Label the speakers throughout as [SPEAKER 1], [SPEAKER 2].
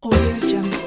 [SPEAKER 1] Audio Jungle.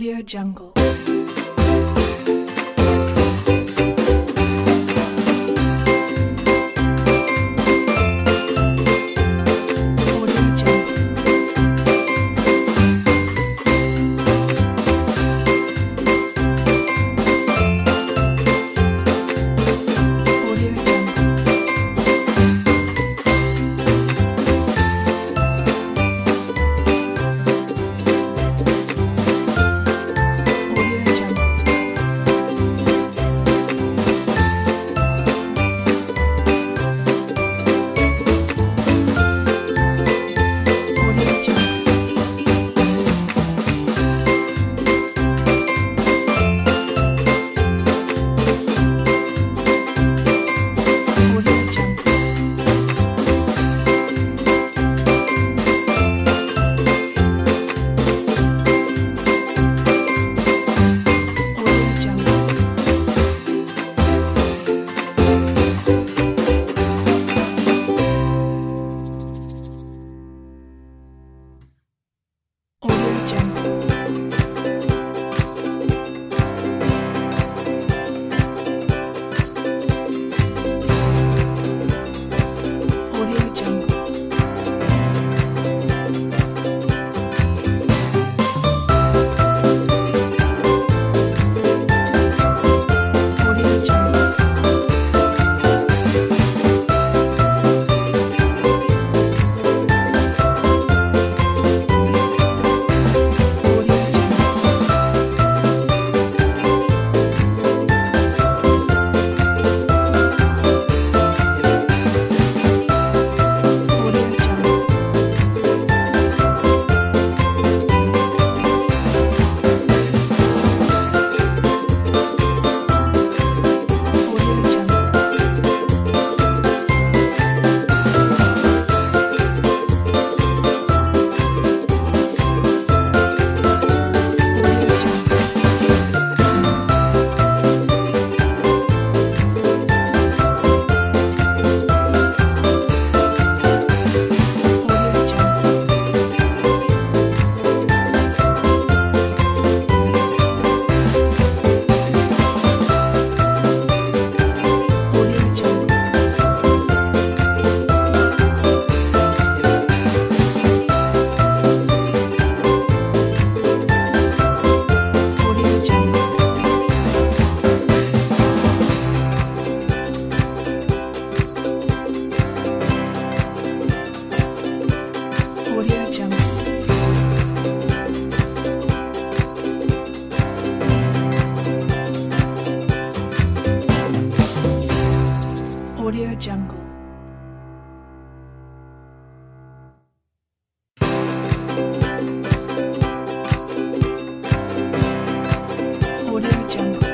[SPEAKER 1] Audio Jungle. Jump.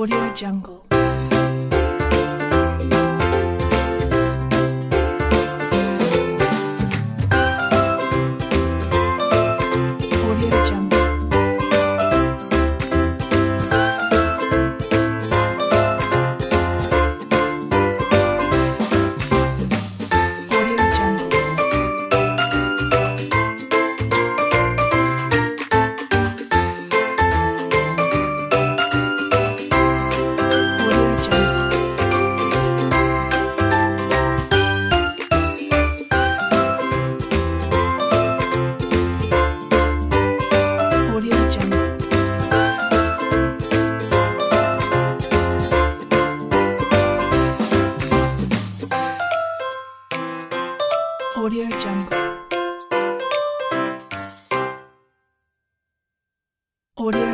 [SPEAKER 1] Audio Jungle.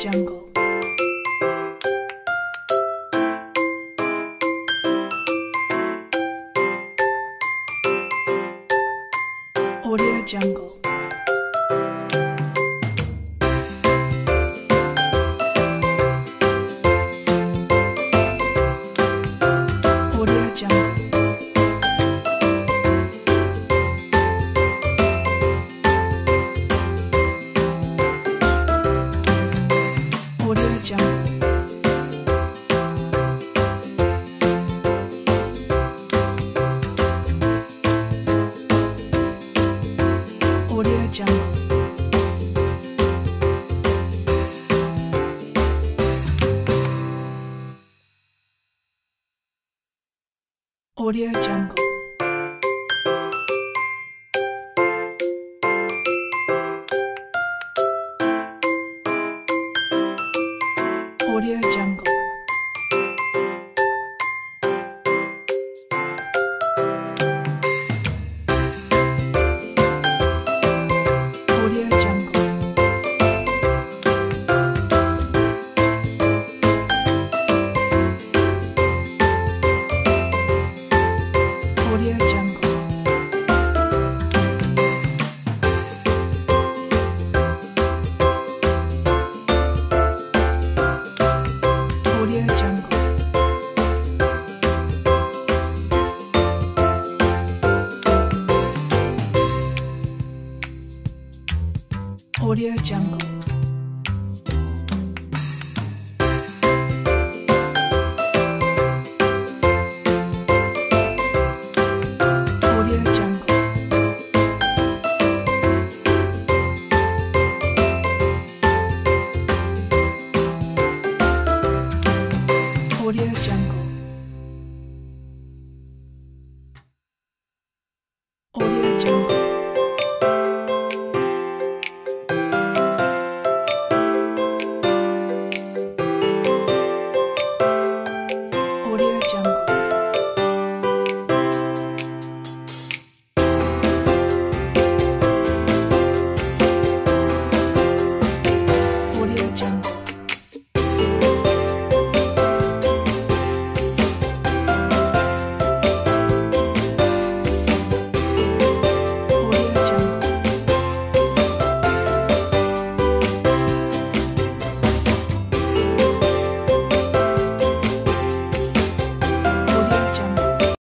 [SPEAKER 1] Jungle. Audio Jungle. Audio Jungle.